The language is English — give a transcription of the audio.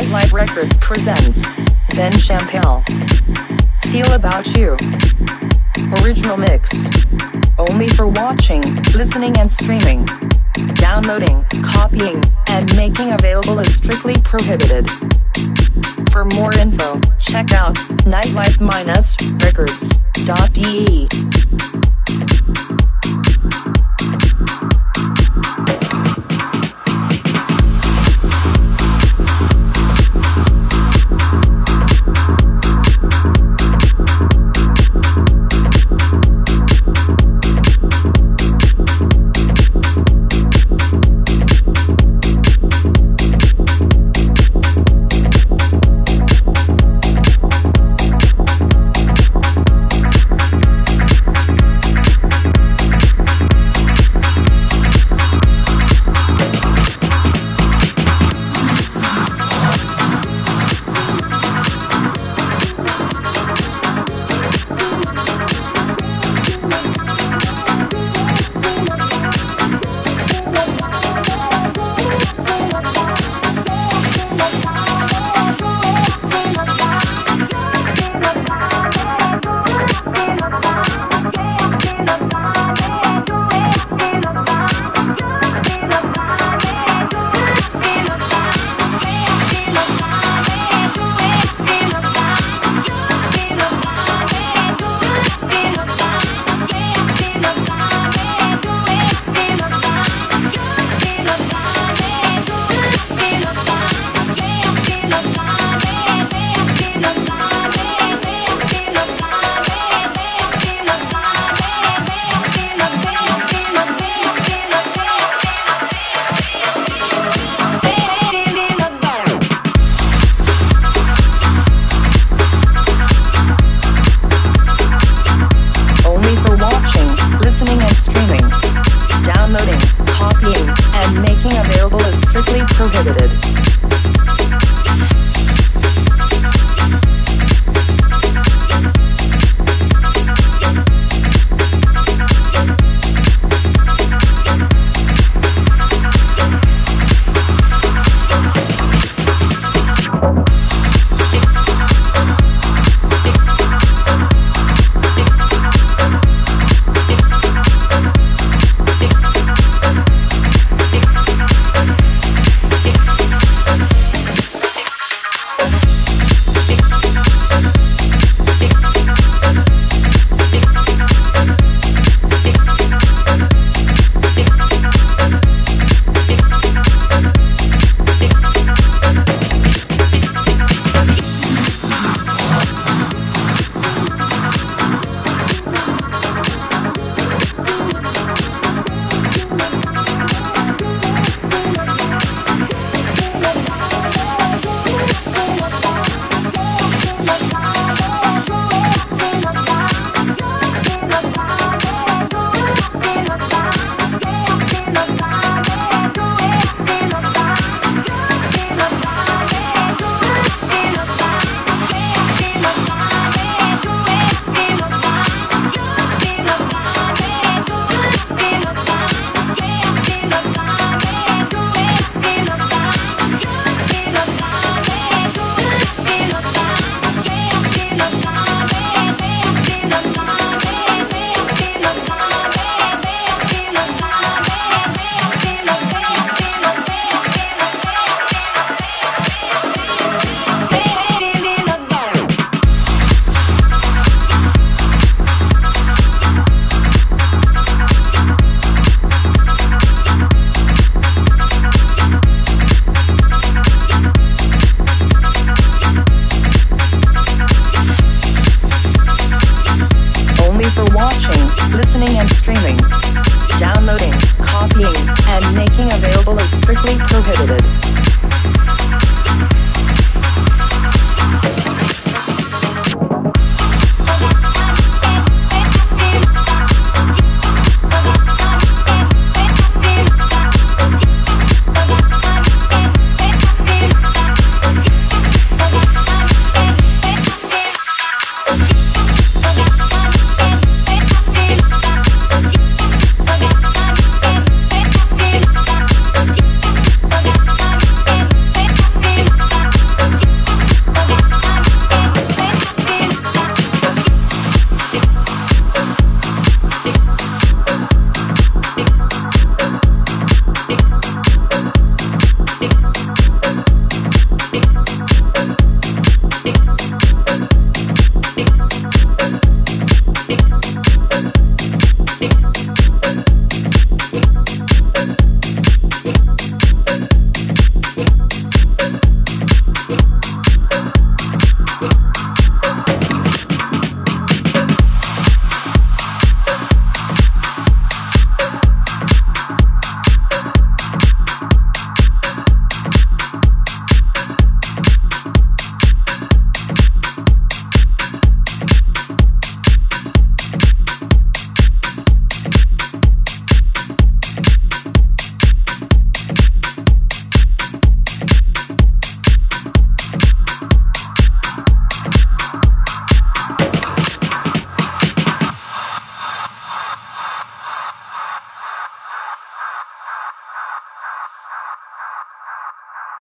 Nightlife Records presents Ben Champell. Feel About You. Original mix. Only for watching, listening, and streaming. Downloading, copying, and making available is strictly prohibited. For more info, check out nightlife-records.de. listening, and streaming. Downloading, copying, and making available is strictly prohibited.